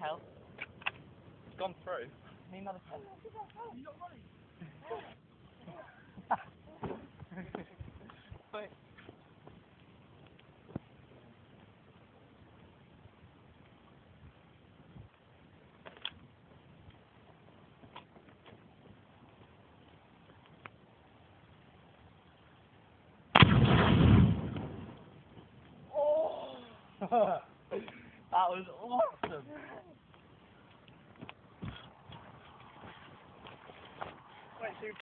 hell? It's gone through. Me another pen. Wait. that was awesome.